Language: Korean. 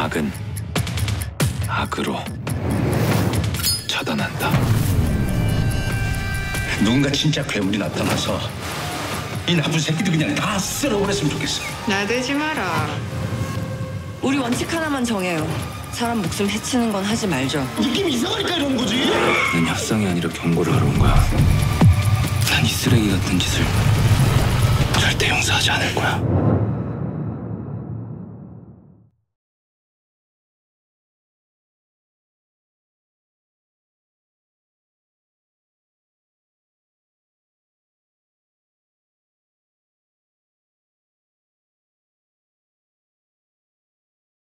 악은 악으로 처단한다. 누군가 진짜 괴물이 나타나서 이 나쁜 새끼들 그냥 다 쓸어버렸으면 좋겠어. 나대지 마라. 우리 원칙 하나만 정해요. 사람 목숨 해치는 건 하지 말죠. 느낌이 이상하니까 이런 거지. 난 협상이 아니라 경고를 하러 온 거야. 난 이 쓰레기 같은 짓을 절대 용서하지 않을 거야.